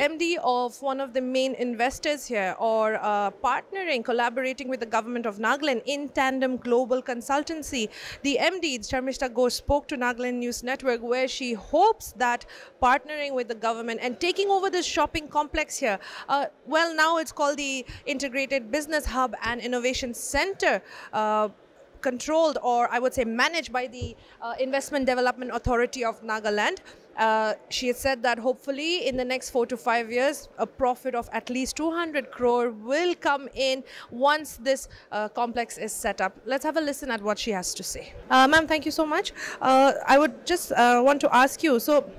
MD of one of the main investors here, or uh, partnering, collaborating with the government of Nagaland Intandem Global Consultancy. The MD, Sharmishta Ghosh, spoke to Nagaland News Network where she hopes that partnering with the government and taking over this shopping complex here, uh, well, now it's called the Integrated Business Hub and Innovation Center. Uh, controlled or I would say managed by the uh, Investment Development Authority of Nagaland. Uh, she has said that hopefully in the next four to five years, a profit of at least 200 crore will come in once this uh, complex is set up. Let's have a listen at what she has to say. Uh, Ma'am, thank you so much. Uh, I would just uh, want to ask you, so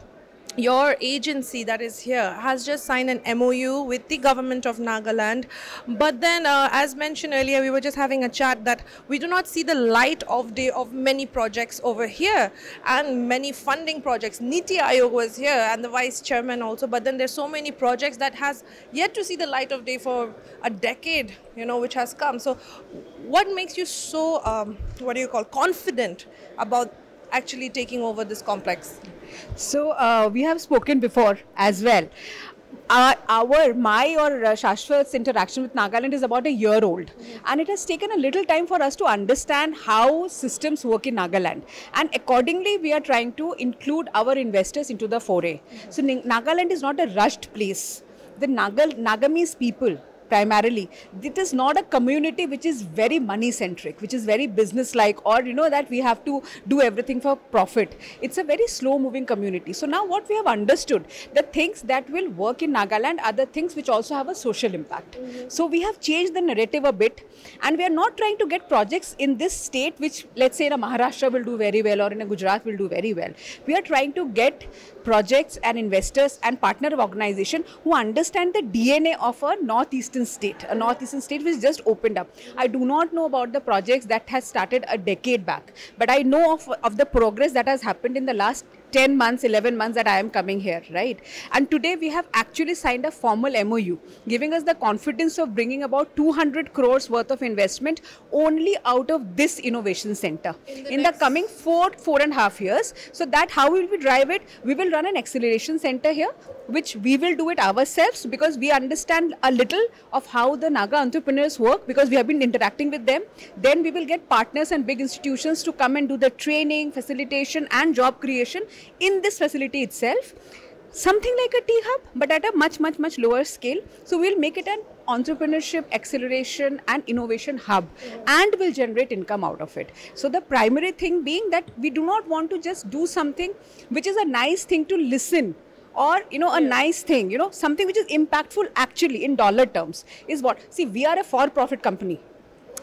your agency that is here has just signed an MOU with the government of Nagaland. But then, uh, as mentioned earlier, we were just having a chat that we do not see the light of day of many projects over here and many funding projects. Niti Aayog was here and the vice chairman also. But then there's so many projects that has yet to see the light of day for a decade, you know, which has come. So, what makes you so, um, what do you call, confident about actually taking over this complex? So uh, we have spoken before as well. Our, our my or uh, Shashwat's interaction with Nagaland is about a year old, and it has taken a little time for us to understand how systems work in Nagaland, and accordingly we are trying to include our investors into the foray. So Nagaland is not a rushed place. The Nagal Nagamese people primarily. It is not a community which is very money centric which is very business like or you know that we have to do everything for profit. It's a very slow moving community. So now what we have understood the things that will work in nagaland are the things which also have a social impact. Mm-hmm. so we have changed the narrative a bit and we are not trying to get projects in this state which let's say in a maharashtra will do very well or in a gujarat will do very well. We are trying to get projects and investors and partner organization who understand the DNA of a northeastern state, a northeastern state which just opened up. I do not know about the projects that has started a decade back, but I know of, of the progress that has happened in the last 10 months, 11 months that I am coming here, right? And today we have actually signed a formal MOU, giving us the confidence of bringing about 200 crores worth of investment only out of this innovation center in the, in the coming four, four and a half years. So that how will we drive it? We will run an acceleration center here, which we will do it ourselves because we understand a little of how the Naga entrepreneurs work because we have been interacting with them. Then we will get partners and big institutions to come and do the training, facilitation and job creation in this facility itself something like a T-Hub, but at a much, much, much lower scale. So we'll make it an entrepreneurship, acceleration and innovation hub and will generate income out of it. So the primary thing being that we do not want to just do something which is a nice thing to listen or you know a nice thing you know something which is impactful actually in dollar terms is what see we are a for profit company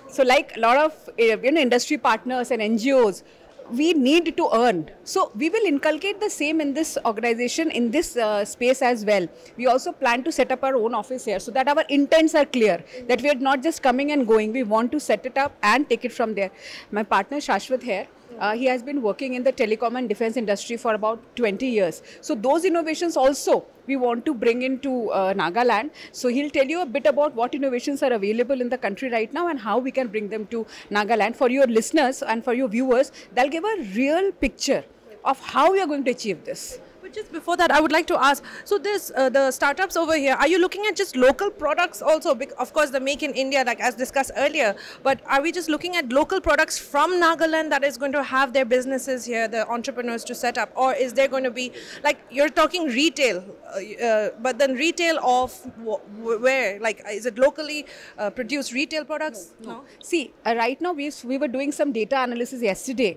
so like a lot of eh, you know industry partners and ngos we need to earn. So we will inculcate the same in this organization, in this uh, space as well. We also plan to set up our own office here so that our intents are clear, that we are not just coming and going. We want to set it up and take it from there. My partner Shashwat here, uh, he has been working in the telecom and defense industry for about 20 years. So those innovations also we want to bring into uh, Nagaland. So he'll tell you a bit about what innovations are available in the country right now and how we can bring them to Nagaland. For your listeners and for your viewers, they'll give a real picture of how we are going to achieve this. But just before that, I would like to ask, so this, uh, the startups over here, are you looking at just local products also? Of course, the Make in India, like as discussed earlier, but are we just looking at local products from Nagaland that is going to have their businesses here, the entrepreneurs to set up? Or is there going to be, like you're talking retail, uh, uh but then retail of where? Like, is it locally uh, produced retail products? No. no. See, uh, right now we, we were doing some data analysis yesterday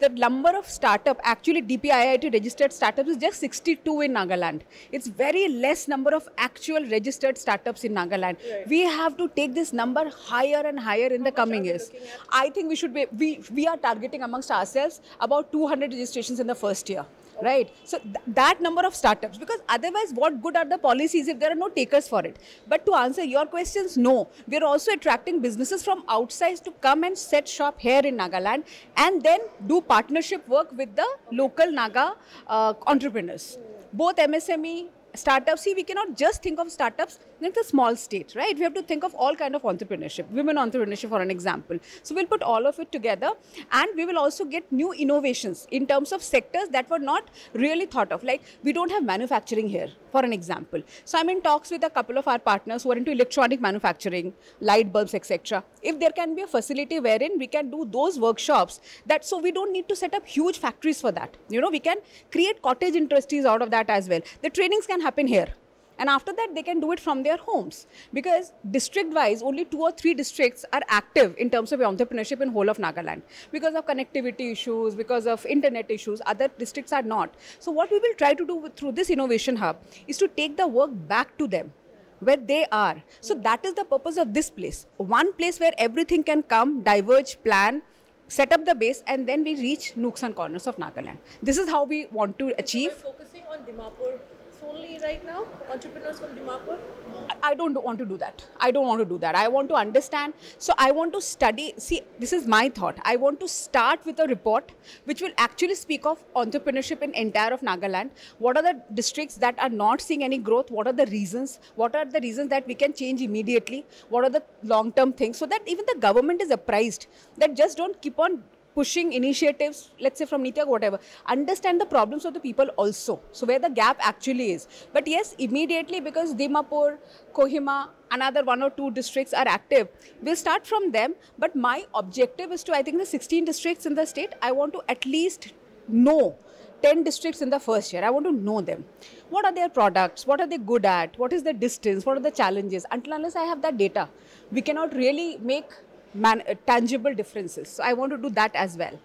the number of startup actually DPIIT registered startups is just 62 in Nagaland. It's very less number of actual registered startups in Nagaland. Right. We have to take this number higher and higher in How the coming years. I think we should be we we are targeting amongst ourselves about 200 registrations in the first year right. So th that number of startups because otherwise what good are the policies if there are no takers for it? But to answer your questions no. We are also attracting businesses from outside to come and set shop here in nagaland and then do partnership work with the local naga uh, entrepreneurs. Both msme startups, see, we cannot just think of startups like the small state, right? We have to think of all kind of entrepreneurship, women entrepreneurship, for an example. So we'll put all of it together, and we will also get new innovations in terms of sectors that were not really thought of. Like we don't have manufacturing here, for an example. So I'm in talks with a couple of our partners who are into electronic manufacturing, light bulbs, etc. If there can be a facility wherein we can do those workshops, that so we don't need to set up huge factories for that. You know, we can create cottage industries out of that as well. The trainings can happen here and after that they can do it from their homes. Because district wise only two or three districts are active in terms of entrepreneurship in whole of nagaland. Because of connectivity issues because of internet issues other districts are not. So what we will try to do with, through this innovation hub is to take the work back to them where they are. So that is the purpose of this place. One place where everything can come diverge plan set up the base and then we reach nooks and corners of nagaland. This is how we want to achieve. Focusing on dimapur only right now? Entrepreneurs from Dimapur? I don't want to do that. I don't want to do that. I want to understand. So I want to study. See, this is my thought. I want to start with a report which will actually speak of entrepreneurship in entire of Nagaland. What are the districts that are not seeing any growth? What are the reasons? What are the reasons that we can change immediately? What are the long-term things? So that even the government is apprised that just don't keep on pushing initiatives, let's say from Niti Aayog, whatever, understand the problems of the people also. So where the gap actually is. But yes, immediately because Dimapur, Kohima, another one or two districts are active, we'll start from them. But my objective is to, I think the 16 districts in the state, I want to at least know 10 districts in the first year. I want to know them. What are their products? What are they good at? What is the distance? What are the challenges? Until unless I have that data, we cannot really make man- uh, tangible differences. So I want to do that as well.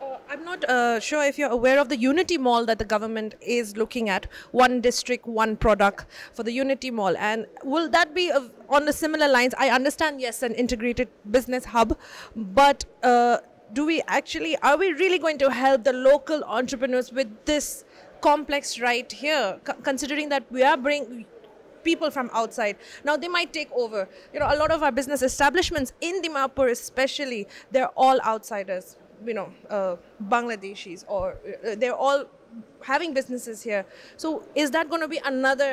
Uh, I'm not uh, sure if you're aware of the Unity Mall that the government is looking at. One district, one product for the Unity Mall. And will that be on the similar lines? I understand, yes, an integrated business hub, but uh, do we actually, are we really going to help the local entrepreneurs with this complex right here, considering that we are bringing people from outside. Now they might take over. You know, a lot of our business establishments in Dimapur, especially, they're all outsiders. You know, uh, Bangladeshis, or uh, they're all having businesses here. So is that going to be another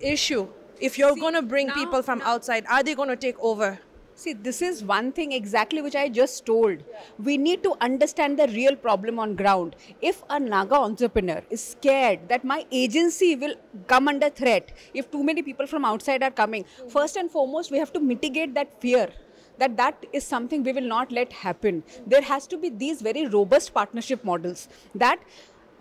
issue? If you're going to bring now, people from now, outside, are they going to take over? See, this is one thing exactly which I just told. We need to understand the real problem on ground. If a Naga entrepreneur is scared that my agency will come under threat, if too many people from outside are coming, first and foremost, we have to mitigate that fear that that is something we will not let happen there has to be these very robust partnership models that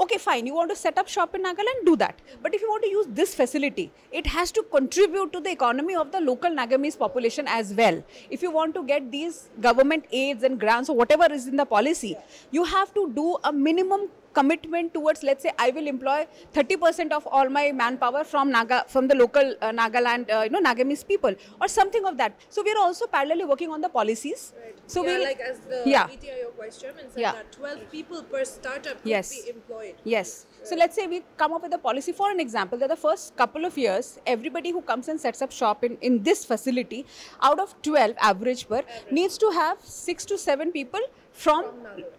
okay fine you want to set up shop in nagaland? Do that. But if you want to use this facility it has to contribute to the economy of the local nagamese population as well. If you want to get these government aids and grants or whatever is in the policy you have to do a minimum commitment towards let's say i will employ 30% of all my manpower from naga from the local uh, nagaland uh, you know nagamese people or something of that so we are also parallelly working on the policies right. so yeah, we'll like as the yeah. your question and said yeah. that 12 people per startup could yes. be employed yes so let's say we come up with a policy for an example that the first couple of years, everybody who comes and sets up shop in, in this facility, out of 12 average per, average. needs to have six to seven people from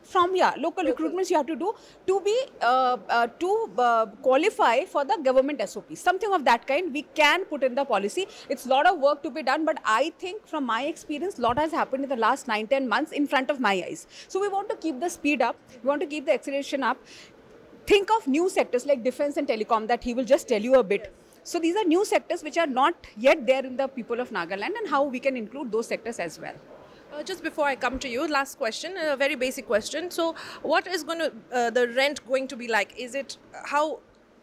from yeah local, recruitments you have to do to be uh, uh, to uh, qualify for the government SOP something of that kind we can put in the policy. It's a lot of work to be done but I think from my experience a lot has happened in the last 9 10 months in front of my eyes. So we want to keep the speed up. We want to keep the acceleration up. Think of new sectors like defense and telecom that he will just tell you a bit. So these are new sectors which are not yet there in the people of Nagaland and how we can include those sectors as well. Uh, just before I come to you, last question, a very basic question. So, what is going to uh, the rent going to be like? Is it how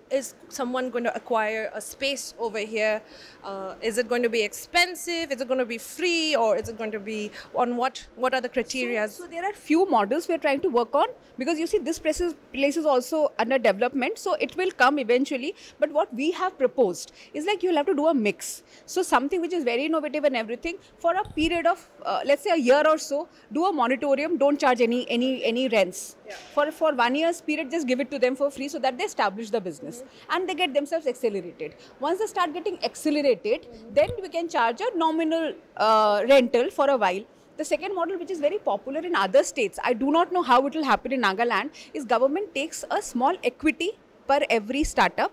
is someone going to acquire a space over here? Uh, is it going to be expensive? Is it going to be free, or is it going to be on what? What are the criteria? So, so there are few models we are trying to work on because you see this place is, place is also under development, so it will come eventually. But what we have proposed is like you'll have to do a mix. So something which is very innovative and everything for a period of uh, let's say a year or so, do a moratorium. Don't charge any any any rents yeah. for for one year's period. Just give it to them for free so that they establish the business and they get themselves accelerated. Once they start getting accelerated, then we can charge a nominal uh, rental for a while. The second model, which is very popular in other states, I do not know how it will happen in Nagaland, is government takes a small equity per every startup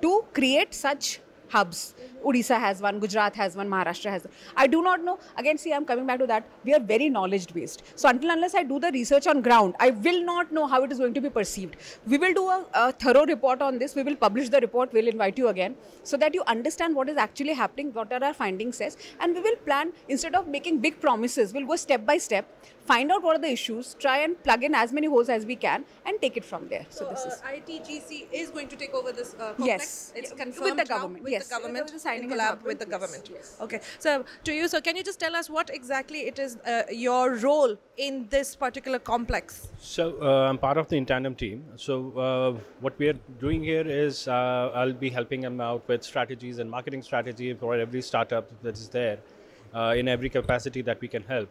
to create such hubs. Odisha has one, Gujarat has one, Maharashtra has one. I do not know. Again, see, I'm coming back to that. We are very knowledge based. So until unless I do the research on ground, I will not know how it is going to be perceived. We will do a, a thorough report on this. We will publish the report. We'll invite you again so that you understand what is actually happening, what are our findings says, and we will plan instead of making big promises. We'll go step by step, find out what are the issues, try and plug in as many holes as we can, and take it from there. So, So, this uh, is. ITGC is going to take over this uh, complex. Yes. it's Yeah, with the confirmed now government, With yes. the government, With signing in has collab with the yes, government. yes. Okay. So to you, so can you just tell us what exactly it is uh, your role in this particular complex? So uh, I'm part of the Intandem team. So uh, what we are doing here is uh, I'll be helping them out with strategies and marketing strategy for every startup that is there uh, in every capacity that we can help.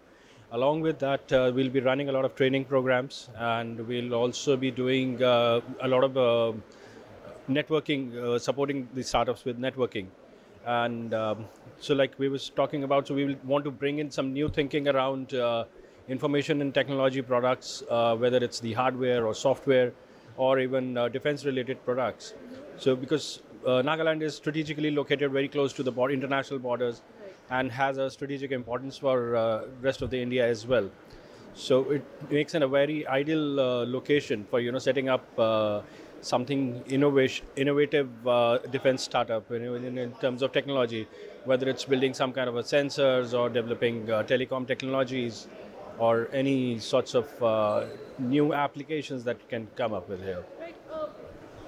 Along with that, uh, we'll be running a lot of training programs, and we'll also be doing uh, a lot of uh, networking, uh, supporting the startups with networking. And um, so, like we was talking about, so we will want to bring in some new thinking around uh, information and technology products, uh, whether it's the hardware or software, or even uh, defense-related products. So, because uh, Nagaland is strategically located very close to the bor- international borders, and has a strategic importance for uh, rest of the India as well. So it makes it a very ideal location for you know setting up something innovation, innovative uh, defense startup in, in terms of technology, whether it's building some kind of a sensors or developing uh, telecom technologies or any sorts of uh, new applications that can come up with here.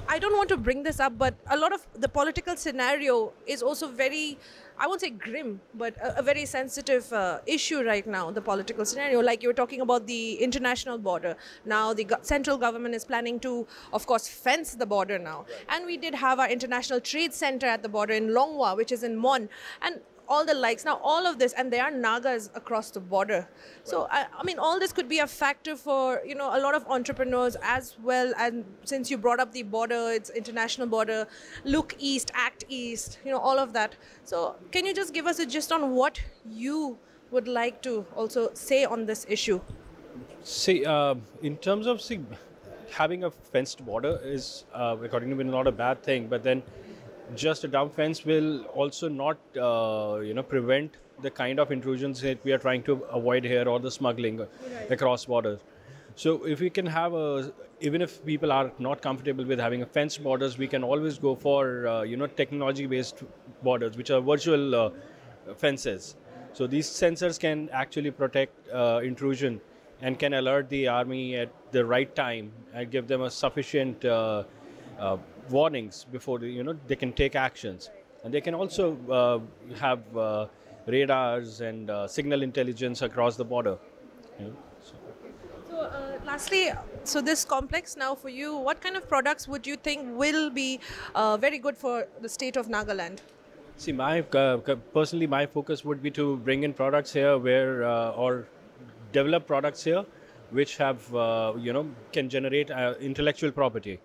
I don't want to bring this up, but a lot of the political scenario is also very, I won't say grim, but a, a very sensitive uh, issue right now. The political scenario, like you were talking about the international border. Now the go- central government is planning to, of course, fence the border now. And we did have our international trade center at the border in Longwa, which is in Mon, and all the likes. Now all of this, and there are Nagas across the border. So I, I mean, all this could be a factor for you know a lot of entrepreneurs as well. And since you brought up the border, it's international border. Look east, act east. You know all of that. So can you just give us a gist on what you would like to also say on this issue? See, uh, in terms of see, having a fenced border is, uh, according to me, not a bad thing. But then, just a dumb fence will also not, uh, you know, prevent the kind of intrusions that we are trying to avoid here or the smuggling across borders. So, if we can have a, even if people are not comfortable with having a fence borders, we can always go for, uh, you know, technology-based borders, which are virtual uh, fences. So these sensors can actually protect uh, intrusion and can alert the army at the right time and give them a sufficient uh, uh, warnings before you know they can take actions. And they can also uh, have uh, radars and uh, signal intelligence across the border. you know, so. So, lastly, so this complex now for you, what kind of products would you think will be uh, very good for the state of Nagaland? See, my uh, personally, my focus would be to bring in products here where uh, or develop products here which have uh, you know can generate uh, intellectual property,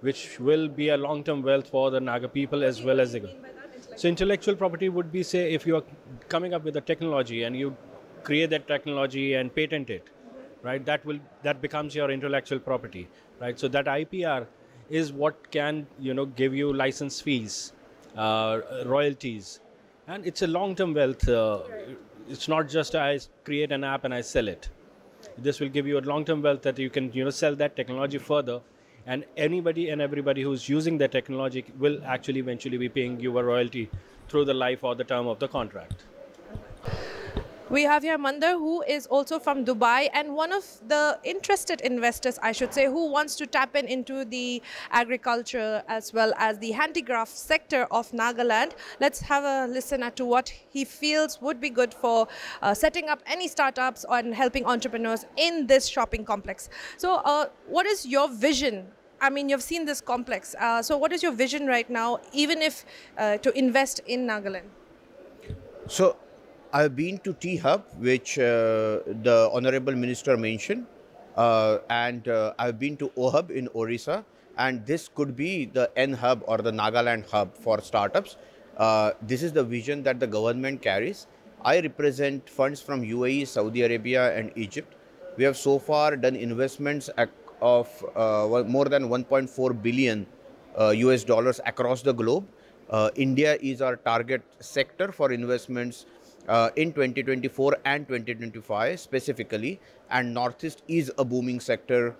which will be a long-term wealth for the Naga people as well as the. So intellectual property would be say if you are coming up with a technology and you create that technology and patent it, right? That will that becomes your intellectual property, right? So that IPR is what can you know give you license fees, uh, royalties, and it's a long-term wealth. Uh, it's not just I create an app and I sell it. This will give you a long-term wealth that you can you know sell that technology further, and anybody and everybody who's using the technology will actually eventually be paying you a royalty through the life or the term of the contract. We have here Mandar, who is also from Dubai and one of the interested investors, I should say, who wants to tap in into the agriculture as well as the handicraft sector of Nagaland. Let's have a listen to what he feels would be good for uh, setting up any startups and helping entrepreneurs in this shopping complex. So, uh, what is your vision I mean, you've seen this complex. Uh, so, what is your vision right now, even if uh, to invest in Nagaland? So, I've been to T Hub, which uh, the Honorable Minister mentioned, uh, and uh, I've been to O Hub in Orissa, and this could be the N Hub or the Nagaland Hub for startups. This is the vision that the government carries. I represent funds from UAE, Saudi Arabia, and Egypt. We have so far done investments of uh, more than 1.4 billion uh, US dollars across the globe. Uh, India is our target sector for investments uh, in 2024 and 2025 specifically, and Northeast is a booming sector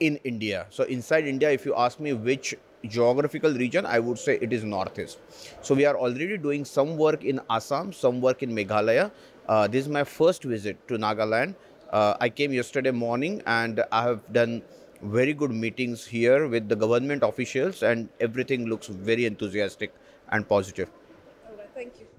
in India. So inside India, if you ask me which geographical region, I would say it is Northeast. So we are already doing some work in Assam, some work in Meghalaya. Uh, this is my first visit to Nagaland. Uh, I came yesterday morning and I have done very good meetings here with the government officials and everything looks very enthusiastic and positive. Thank you.